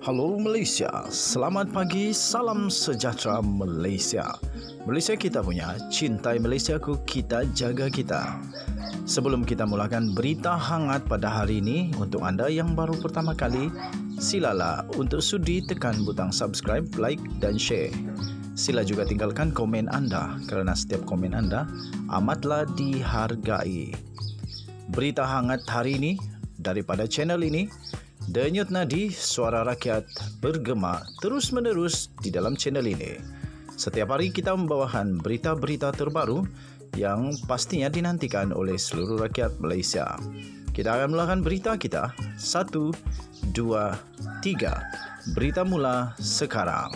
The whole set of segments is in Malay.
Halo Malaysia, selamat pagi, salam sejahtera Malaysia. Malaysia kita punya, cintai Malaysia ku, kita jaga kita. Sebelum kita mulakan berita hangat pada hari ini, untuk anda yang baru pertama kali, silalah untuk sudi tekan butang subscribe, like dan share. Sila juga tinggalkan komen anda kerana setiap komen anda amatlah dihargai. Berita hangat hari ini daripada channel ini Denyut nadi suara rakyat bergema terus-menerus di dalam channel ini. Setiap hari kita membawakan berita-berita terbaru yang pastinya dinantikan oleh seluruh rakyat Malaysia. Kita akan mulakan berita kita. Satu, dua, tiga. Berita mula sekarang.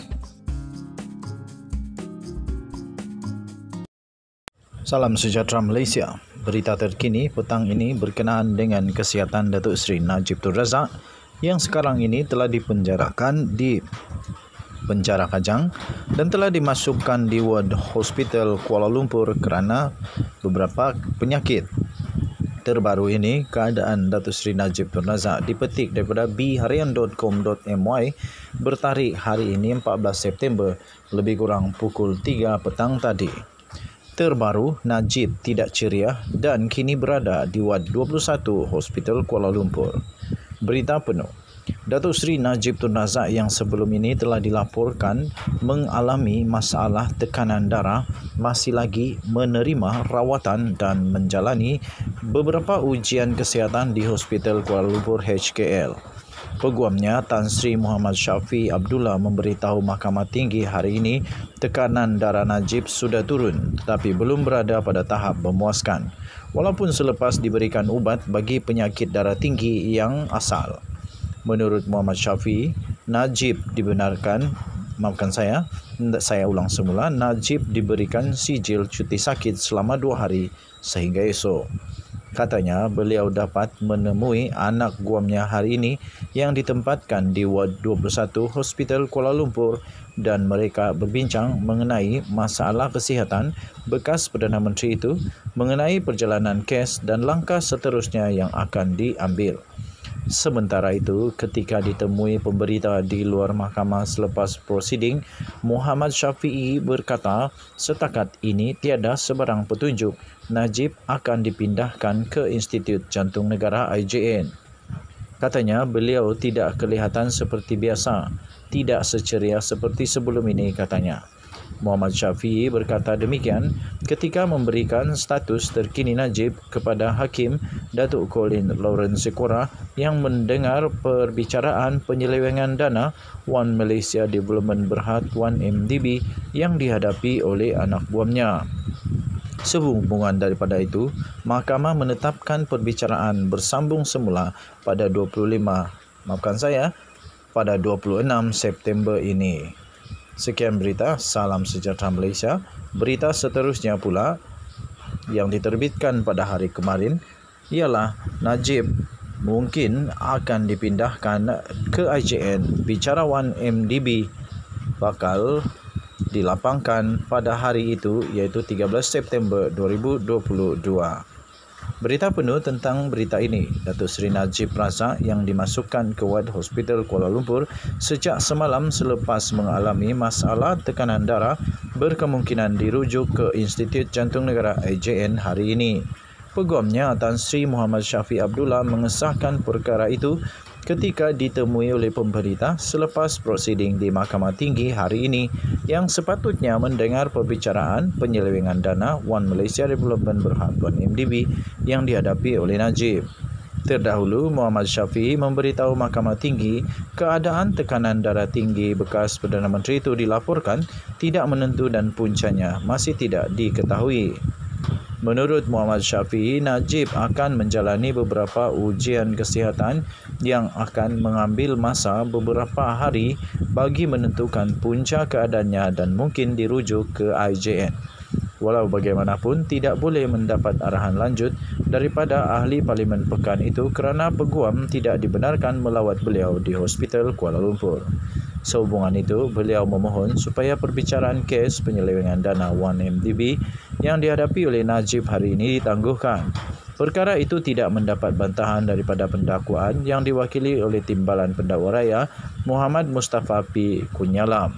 Salam sejahtera Malaysia. Berita terkini petang ini berkenaan dengan kesihatan Datuk Seri Najib Tun Razak yang sekarang ini telah dipenjarakan di penjara Kajang dan telah dimasukkan di ward hospital Kuala Lumpur kerana beberapa penyakit. Terbaru ini, keadaan Datuk Seri Najib Tun Razak dipetik daripada bharian.com.my bertarikh hari ini 14 September lebih kurang pukul 3 petang tadi. Terbaru, Najib tidak ceria dan kini berada di Wad 21 Hospital Kuala Lumpur. Berita penuh. Datuk Seri Najib Tun Razak yang sebelum ini telah dilaporkan mengalami masalah tekanan darah masih lagi menerima rawatan dan menjalani beberapa ujian kesihatan di Hospital Kuala Lumpur HKL. Peguamnya Tan Sri Muhammad Syafi Abdullah memberitahu Mahkamah Tinggi hari ini tekanan darah Najib sudah turun tetapi belum berada pada tahap memuaskan walaupun selepas diberikan ubat bagi penyakit darah tinggi yang asal. Menurut Muhammad Syafi, Najib dibenarkan, maafkan saya, saya ulang semula, Najib diberikan sijil cuti sakit selama dua hari sehingga esok. Katanya beliau dapat menemui anak guamnya hari ini yang ditempatkan di Ward 21 Hospital Kuala Lumpur dan mereka berbincang mengenai masalah kesihatan bekas Perdana Menteri itu mengenai perjalanan kes dan langkah seterusnya yang akan diambil. Sementara itu, ketika ditemui pemberita di luar mahkamah selepas prosiding, Muhammad Syafi'i berkata setakat ini tiada sebarang petunjuk Najib akan dipindahkan ke Institut Jantung Negara IJN. Katanya beliau tidak kelihatan seperti biasa, tidak seceria seperti sebelum ini katanya. Muhammad Syafi'i berkata demikian ketika memberikan status terkini Najib kepada Hakim Datuk Colin Lawrence Sekora yang mendengar perbicaraan penyelewengan dana One Malaysia Development Berhad One MDB yang dihadapi oleh anak buamnya. Sehubungan daripada itu, mahkamah menetapkan perbicaraan bersambung semula pada 25, maafkan saya, pada 26 September ini. Sekian berita, salam sejahtera Malaysia. Berita seterusnya pula yang diterbitkan pada hari kemarin ialah Najib mungkin akan dipindahkan ke IJN. Bicarawan MDB bakal dilapangkan pada hari itu iaitu 13 September 2022. Berita penuh tentang berita ini, Datuk Seri Najib Razak yang dimasukkan ke Wad Hospital Kuala Lumpur sejak semalam selepas mengalami masalah tekanan darah berkemungkinan dirujuk ke Institut Jantung Negara IJN hari ini. Peguamnya Tan Sri Muhammad Syafi Abdullah mengesahkan perkara itu ketika ditemui oleh pemberita selepas prosiding di Mahkamah Tinggi hari ini yang sepatutnya mendengar perbicaraan penyelewengan dana One Malaysia Development Berhad One MDB yang dihadapi oleh Najib. Terdahulu, Muhammad Syafi'i memberitahu Mahkamah Tinggi keadaan tekanan darah tinggi bekas Perdana Menteri itu dilaporkan tidak menentu dan puncanya masih tidak diketahui. Menurut Muhammad Syafi'i, Najib akan menjalani beberapa ujian kesihatan yang akan mengambil masa beberapa hari bagi menentukan punca keadaannya dan mungkin dirujuk ke IJN. Walau bagaimanapun, tidak boleh mendapat arahan lanjut daripada ahli Parlimen Pekan itu kerana peguam tidak dibenarkan melawat beliau di Hospital Kuala Lumpur. Sehubungan itu, beliau memohon supaya perbicaraan kes penyelewengan dana 1MDB yang dihadapi oleh Najib hari ini ditangguhkan. Perkara itu tidak mendapat bantahan daripada pendakwaan yang diwakili oleh Timbalan Pendakwa Raya Muhammad Mustafa P. Kunyalam.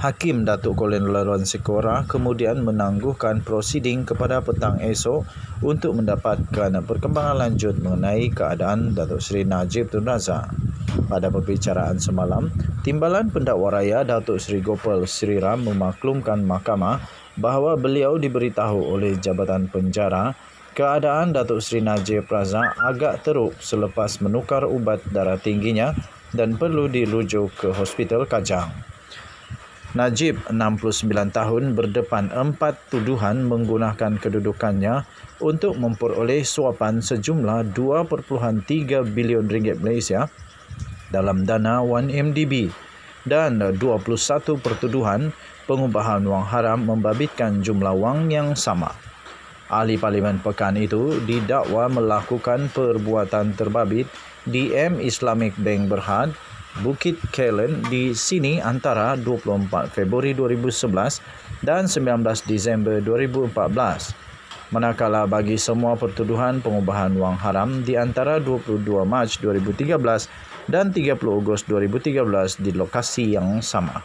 Hakim Datuk Kolin Laron Sikora kemudian menangguhkan prosiding kepada petang esok untuk mendapatkan perkembangan lanjut mengenai keadaan Datuk Seri Najib Tun Razak. Pada perbicaraan semalam, Timbalan Pendakwa Raya Datuk Seri Gopal Sri Ram memaklumkan mahkamah bahawa beliau diberitahu oleh Jabatan Penjara keadaan Datuk Seri Najib Razak agak teruk selepas menukar ubat darah tingginya dan perlu dirujuk ke Hospital Kajang. Najib, 69 tahun, berdepan empat tuduhan menggunakan kedudukannya untuk memperoleh suapan sejumlah 2.3 bilion ringgit Malaysia dalam dana 1MDB dan 21 pertuduhan pengubahan wang haram membabitkan jumlah wang yang sama. Ahli Parlimen Pekan itu didakwa melakukan perbuatan terbabit di M Islamic Bank Berhad, Bukit Kelen di sini antara 24 Februari 2011 dan 19 Disember 2014. Manakala bagi semua pertuduhan pengubahan wang haram di antara 22 Mac 2013 dan 30 Ogos 2013 di lokasi yang sama.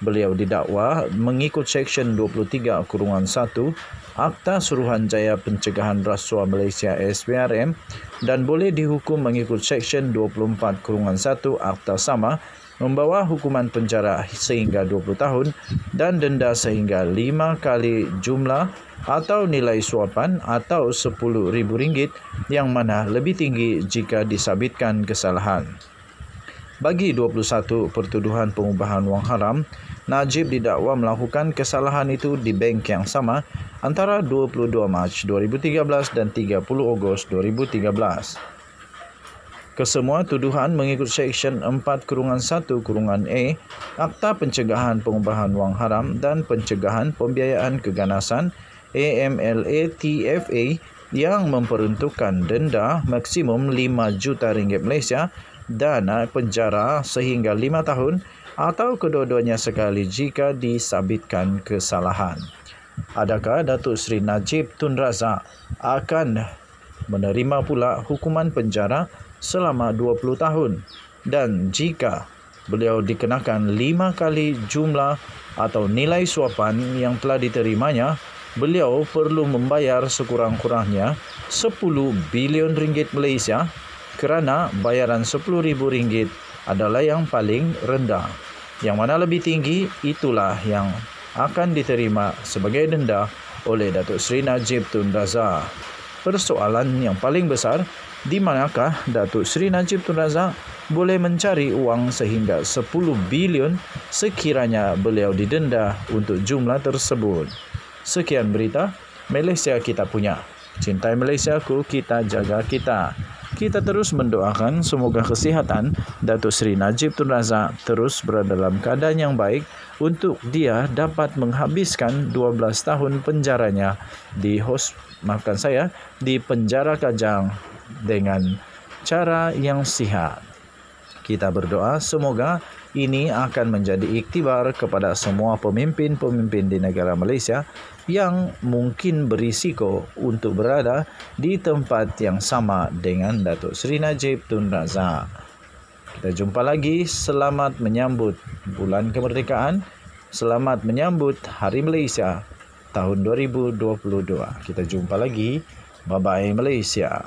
Beliau didakwa mengikut Seksyen 23 Kurungan 1 Akta Suruhanjaya Pencegahan Rasuah Malaysia SPRM dan boleh dihukum mengikut Seksyen 24 Kurungan 1 Akta Sama membawa hukuman penjara sehingga 20 tahun dan denda sehingga 5 kali jumlah atau nilai suapan atau RM10,000 yang mana lebih tinggi jika disabitkan kesalahan. Bagi 21 pertuduhan pengubahan wang haram, Najib didakwa melakukan kesalahan itu di bank yang sama antara 22 Mac 2013 dan 30 Ogos 2013. Kesemua tuduhan mengikut Seksyen 4 Kurungan 1 Kurungan A Akta Pencegahan Pengubahan Wang Haram dan Pencegahan Pembiayaan Keganasan AMLA TFA yang memperuntukkan denda maksimum 5 juta ringgit Malaysia dan penjara sehingga lima tahun atau kedua-duanya sekali jika disabitkan kesalahan. Adakah Datuk Seri Najib Tun Razak akan menerima pula hukuman penjara selama 20 tahun dan jika beliau dikenakan lima kali jumlah atau nilai suapan yang telah diterimanya, beliau perlu membayar sekurang-kurangnya 10 bilion ringgit Malaysia kerana bayaran RM10,000 adalah yang paling rendah. Yang mana lebih tinggi, itulah yang akan diterima sebagai denda oleh Datuk Seri Najib Tun Razak. Persoalan yang paling besar, di manakah Datuk Seri Najib Tun Razak boleh mencari uang sehingga 10 bilion sekiranya beliau didenda untuk jumlah tersebut. Sekian berita, Malaysia kita punya. Cintai Malaysia ku, kita jaga kita. Kita terus mendoakan semoga kesihatan Datuk Seri Najib Tun Razak terus berada dalam keadaan yang baik untuk dia dapat menghabiskan 12 tahun penjaranya di hos maafkan saya di penjara Kajang dengan cara yang sihat. Kita berdoa semoga ini akan menjadi iktibar kepada semua pemimpin-pemimpin di negara Malaysia yang mungkin berisiko untuk berada di tempat yang sama dengan Datuk Seri Najib Tun Razak. Kita jumpa lagi. Selamat menyambut bulan kemerdekaan. Selamat menyambut Hari Malaysia tahun 2022. Kita jumpa lagi. Bye-bye Malaysia.